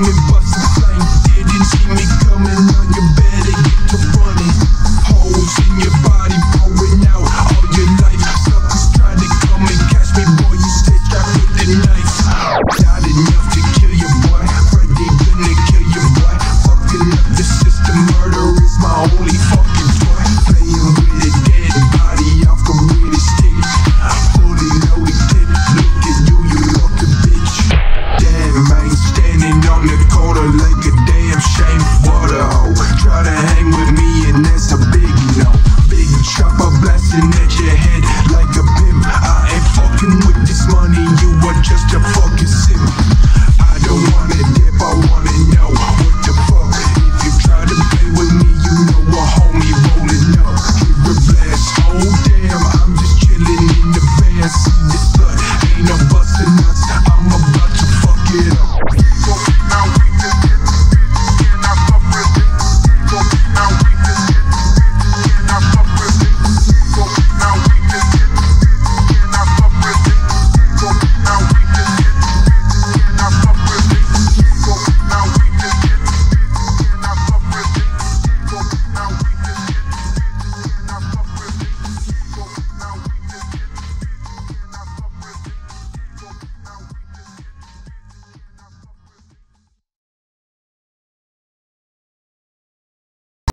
me